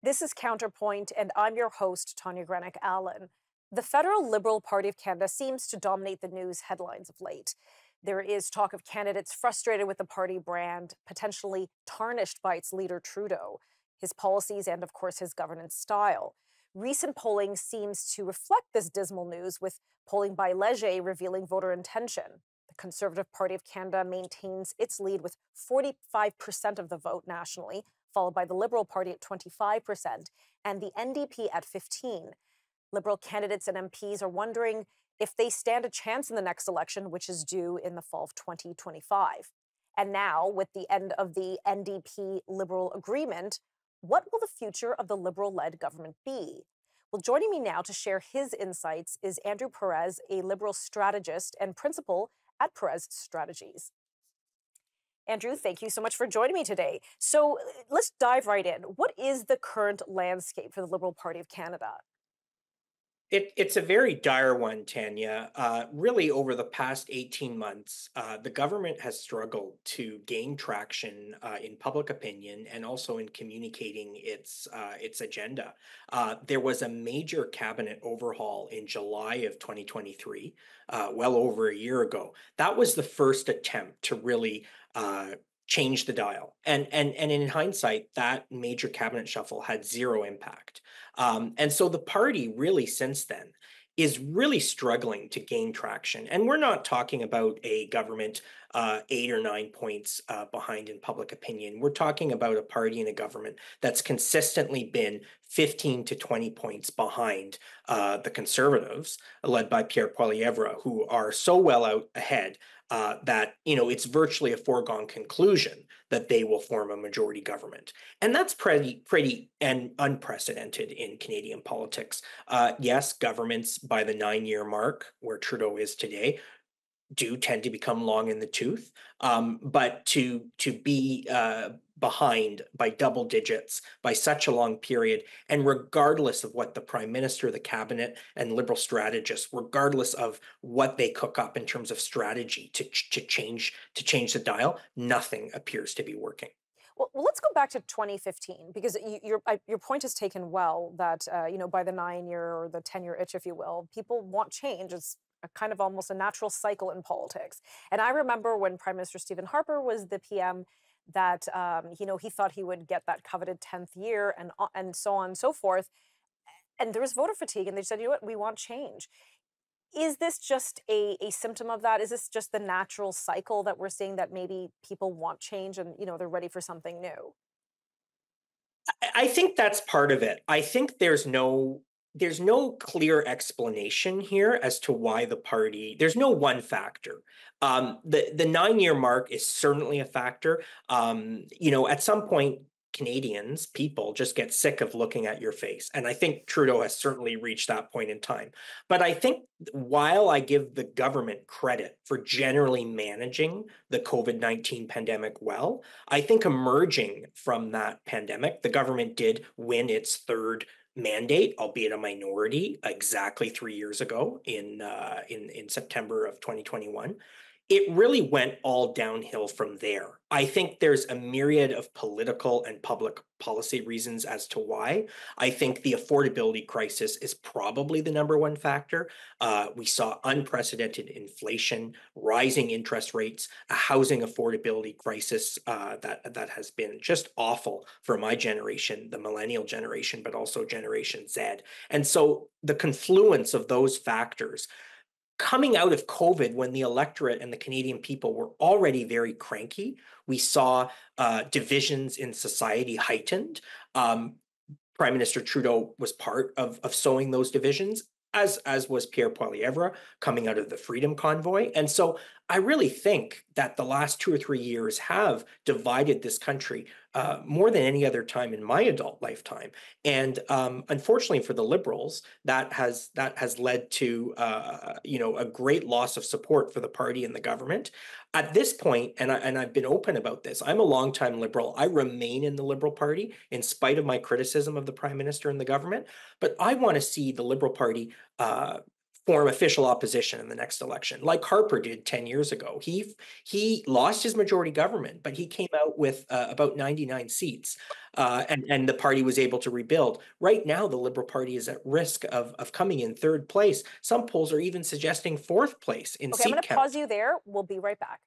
This is Counterpoint, and I'm your host, Tanya Granic Allen. The Federal Liberal Party of Canada seems to dominate the news headlines of late. There is talk of candidates frustrated with the party brand, potentially tarnished by its leader Trudeau, his policies, and of course his governance style. Recent polling seems to reflect this dismal news, with polling by Leger revealing voter intention. The Conservative Party of Canada maintains its lead with 45% of the vote nationally, followed by the Liberal Party at 25% and the NDP at 15. Liberal candidates and MPs are wondering if they stand a chance in the next election, which is due in the fall of 2025. And now, with the end of the NDP Liberal agreement, what will the future of the Liberal led government be? Well, joining me now to share his insights is Andrew Perez, a Liberal strategist and principal at Perez Strategies. Andrew, thank you so much for joining me today. So let's dive right in. What is the current landscape for the Liberal Party of Canada? It, it's a very dire one, Tanya. Uh, really, over the past 18 months, uh, the government has struggled to gain traction uh, in public opinion and also in communicating its uh, its agenda. Uh, there was a major cabinet overhaul in July of 2023, uh, well over a year ago. That was the first attempt to really change the dial. And and and in hindsight, that major cabinet shuffle had zero impact. Um, and so the party really since then is really struggling to gain traction. And we're not talking about a government uh, eight or nine points uh, behind in public opinion. We're talking about a party and a government that's consistently been 15 to 20 points behind uh, the conservatives, led by Pierre Poilievre, who are so well out ahead uh, that you know it's virtually a foregone conclusion that they will form a majority government, and that's pretty pretty and unprecedented in Canadian politics. Uh, yes, governments by the nine-year mark, where Trudeau is today, do tend to become long in the tooth. Um, but to to be uh, behind by double digits by such a long period, and regardless of what the prime minister, the cabinet, and liberal strategists, regardless of what they cook up in terms of strategy to to change to change the dial, nothing appears to be working. Well, let's go back to 2015 because you, your your point is taken well that uh, you know by the nine year or the ten year itch, if you will, people want change. It's a kind of almost a natural cycle in politics. And I remember when Prime Minister Stephen Harper was the PM that um, you know he thought he would get that coveted 10th year and and so on and so forth and there was voter fatigue and they said you know what? We want change. Is this just a, a symptom of that? Is this just the natural cycle that we're seeing that maybe people want change and you know they're ready for something new? I think that's part of it. I think there's no there's no clear explanation here as to why the party there's no one factor um, the the nine year mark is certainly a factor um, you know at some point Canadians, people just get sick of looking at your face. And I think Trudeau has certainly reached that point in time. But I think while I give the government credit for generally managing the COVID 19 pandemic well, I think emerging from that pandemic, the government did win its third mandate, albeit a minority, exactly three years ago in uh, in in September of 2021 it really went all downhill from there. I think there's a myriad of political and public policy reasons as to why. I think the affordability crisis is probably the number one factor. Uh, we saw unprecedented inflation, rising interest rates, a housing affordability crisis uh, that that has been just awful for my generation, the millennial generation, but also Generation Z. And so the confluence of those factors coming out of COVID, when the electorate and the Canadian people were already very cranky, we saw uh, divisions in society heightened. Um, Prime Minister Trudeau was part of, of sowing those divisions, as as was Pierre Poilievre coming out of the Freedom Convoy. And so I really think that the last two or three years have divided this country uh, more than any other time in my adult lifetime. And um, unfortunately for the Liberals, that has that has led to uh, you know a great loss of support for the party and the government. At this point, and I, and I've been open about this. I'm a longtime Liberal. I remain in the Liberal Party in spite of my criticism of the Prime Minister and the government. But I want to see the Liberal Party. Uh, form official opposition in the next election, like Harper did 10 years ago. He he lost his majority government, but he came out with uh, about 99 seats, uh, and and the party was able to rebuild. Right now, the Liberal Party is at risk of of coming in third place. Some polls are even suggesting fourth place in Okay, I'm going to pause you there. We'll be right back.